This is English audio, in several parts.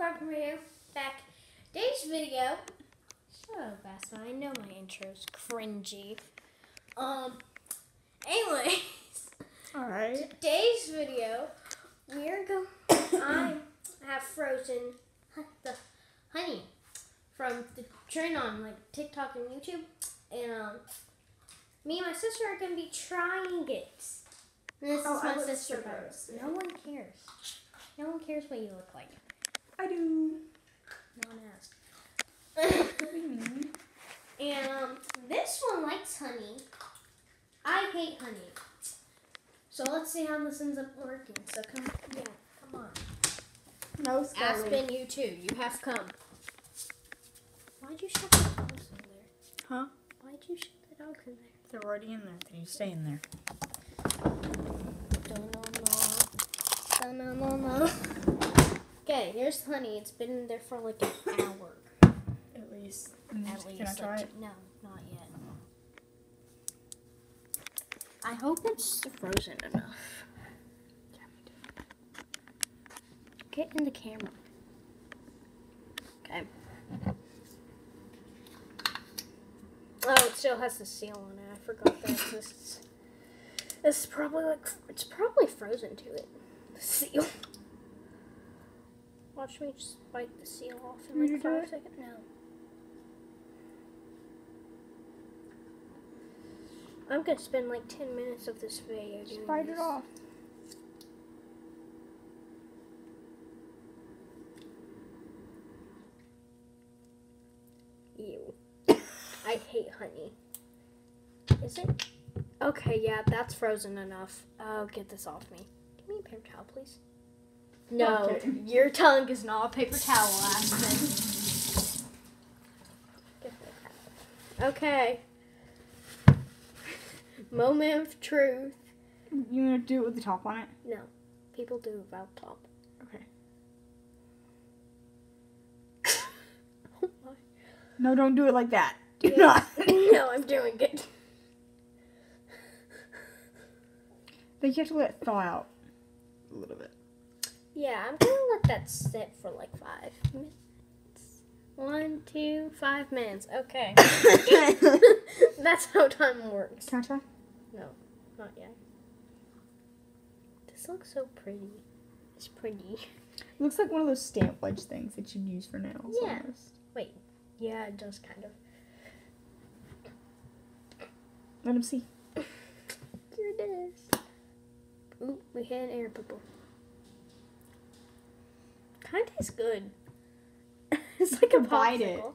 back from here. Back. Today's video. So fast. I know my intro's cringy. Um. Anyways, All right. today's video, we're going. I have frozen the honey from the trend on like TikTok and YouTube, and um, me and my sister are gonna be trying it. And this Oh, is my sister. No one cares. No one cares what you look like. I do. No one asked. What do you mean? And um, this one likes honey. I hate honey. So let's see how this ends up working. So come, yeah, come on. No spelling. Aspen, you too. You have come. Why'd you shut the dogs in there? Huh? Why'd you shut the dogs in there? They're already in there. Then you stay in there. Okay, here's honey. It's been in there for like an hour. At least. At least. Can I try like, it? No, not yet. I hope it's frozen enough. Get in the camera. Okay. Oh, it still has the seal on it. I forgot that exists. This is probably like it's probably frozen to it. The seal. Watch me just bite the seal off in like five seconds. No. I'm gonna spend like ten minutes of this video doing Just bite it off. Ew. I hate honey. Is it? Okay, yeah, that's frozen enough. Oh, get this off me. Give me a paper towel, please. No, Okay. your tongue is not a paper towel, Aspen. Give me a towel. Okay. Moment of truth. You gonna do it with the top on it? No, people do without top. Okay. oh my. No, don't do it like that. Do Yeah. not. no, I'm doing it. Then you have to let it thaw out a little bit. Yeah, I'm gonna let that sit for like five minutes. One, two, five minutes. Okay. That's how time works. Can I try? No, not yet. This looks so pretty. It's pretty. It looks like one of those stamp wedge things that you'd use for nails. Yeah. Almost. Yeah, it does kind of. Let him see. Here it is. Ooh, we had an air bubble. Kind of tastes good. it's like a bite it. popsicle.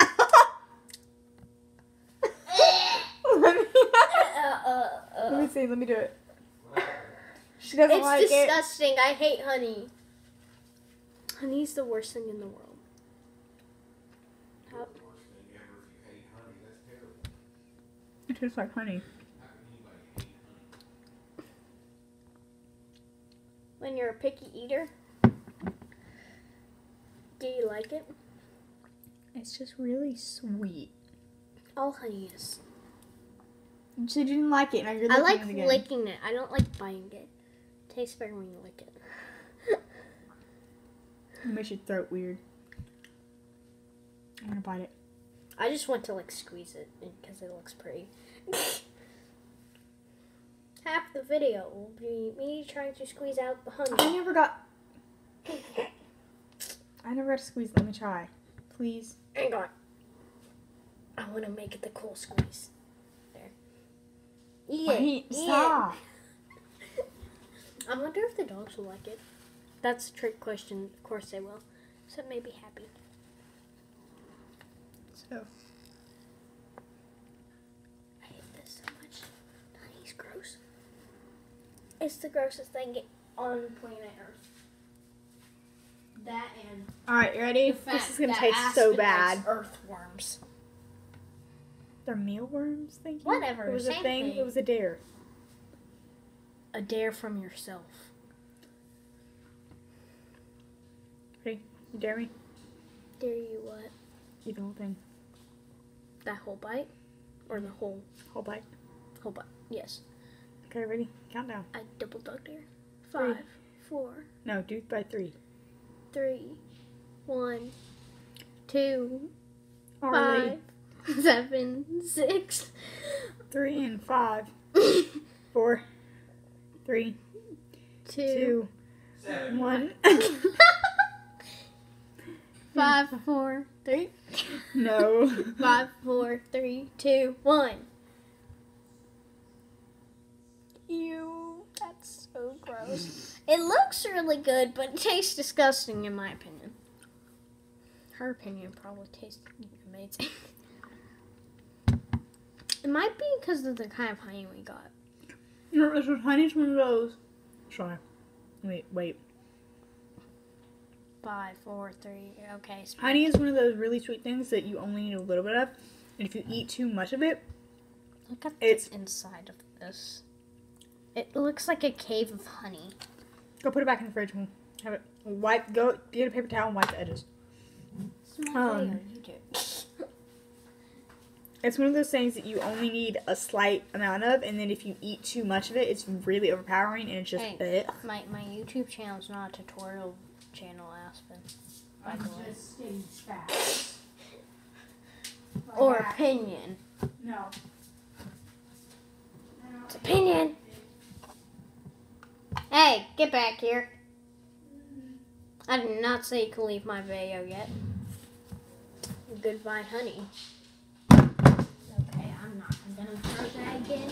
let, me, Uh, uh, uh. let me see. Let me do it. She doesn't It's like it. It's disgusting. I hate honey. Honey's the worst thing in the world. How, It tastes like honey. When you're a picky eater, do you like it? It's just really sweet. All honey is. Said you didn't like it. Now you're I like it licking it. I don't like biting it. Tastes better when you lick it. It makes your throat weird. I'm gonna bite it. I just want to like squeeze it because it looks pretty. Half the video will be me trying to squeeze out the honey. I never got. I never got to squeeze. Let me try, please. Hang on. I want to make it the cool squeeze. There. Yeah. Wait, yeah. stop. I wonder if the dogs will like it. That's a trick question. Of course they will. So it may be happy. So I hate this so much. Honey's gross. It's the grossest thing on planet Earth. That and all right, you ready? This is gonna taste so bad. Earthworms. They're mealworms. Thank you. Whatever, It was a thing. thing. It was a dare. A dare from yourself. Ready? You dare me? Dare you what? Eat the whole thing. That whole bite, or the whole Whole bite. whole bite? Yes. Okay, ready? Countdown. I double dog dare. Five, four. No, do by three. three, one, two, Arlie. five, seven, six, Three and five. Four. Three. two, Two. One. five, four, three, no. five, four, three, two, one. Ew, that's so gross. It looks really good, but it tastes disgusting in my opinion. Her opinion probably tastes amazing. It might be because of the kind of honey we got. No, this was honey's one of those. Sorry. Wait, wait. Five, four, three. Okay. Honey is one of those really sweet things that you only need a little bit of. And if you eat too much of it, Look at It's- the inside of this. It looks like a cave of honey. go put it back in the fridge and have it wipe. Go get a paper towel and wipe the edges. It's my Um, video, you do. It's one of those things that you only need a slight amount of, and then if you eat too much of it, it's really overpowering and it's just Hey. ugh. My my YouTube channel is not a tutorial channel, Aspen. By the way. Or opinion. No. It's opinion. Hey, get back here. I did not say you can leave my video yet. Goodbye, honey. Okay, I'm not gonna start that again.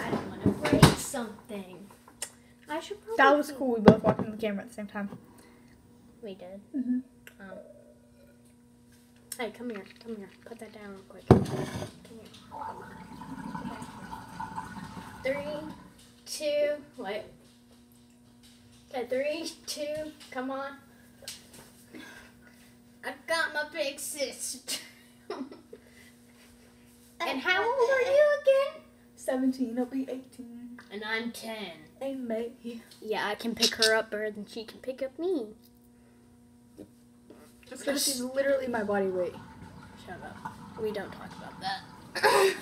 I don't want to break something. I should probably. That was cool. We both walked in the camera at the same time. We did. Mm-hmm. Um. Hey, come here. Come here. Put that down real quick. Come here. Three, two, wait. Okay, three, two, come on. I got my big sister. and how old are you again? 17, I'll be 18. And I'm 10. In May. Yeah, I can pick her up better than she can pick up me. Because she's literally my body weight. Shut up. We don't talk about that.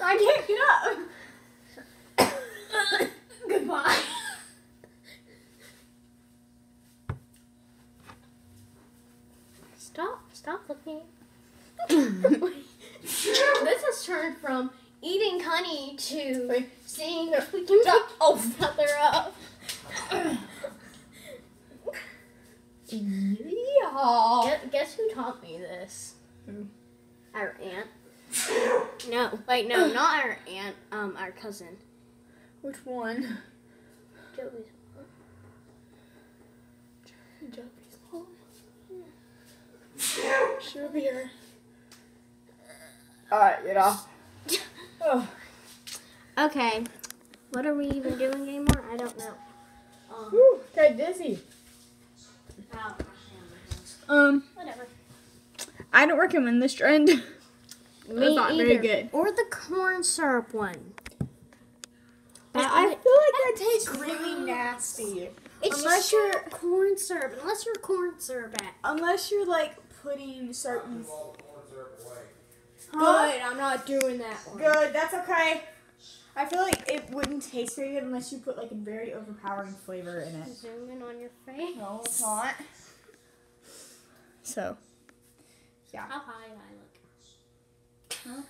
I can't get up. Goodbye. Stop this has turned from eating honey to Wait. seeing if we can pick Oh. another up. Yeah. Guess, guess who taught me this? Who? Our aunt. No, wait, no, not our aunt. Um, our cousin. Which one? Joey's. Joey's mom. She'll be here. Alright, get off. Oh. Okay. What are we even doing anymore? I don't know. Um, Whew, got dizzy. Um, Whatever. I don't recommend this trend. Me not either. very good. Or the corn syrup one. I, I feel like that tastes really nasty. It's unless just you're- corn syrup. Unless you're corn syrup at. Unless you're like putting certain. Good. I'm not doing that one. Good, that's okay. I feel like it wouldn't taste very good unless you put like a very overpowering flavor in it. Zoom in on your face. No, it's not. So, yeah. How high I look.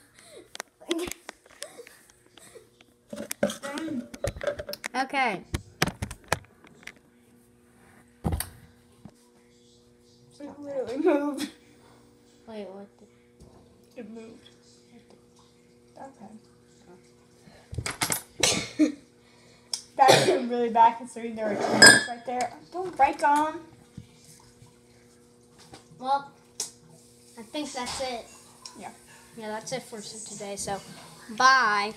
okay. It moved. Wait, what? The, It moved. Okay. That's really bad considering there are trees right there. Don't break them. well, I think that's it. Yeah. Yeah, that's it for today. So, bye.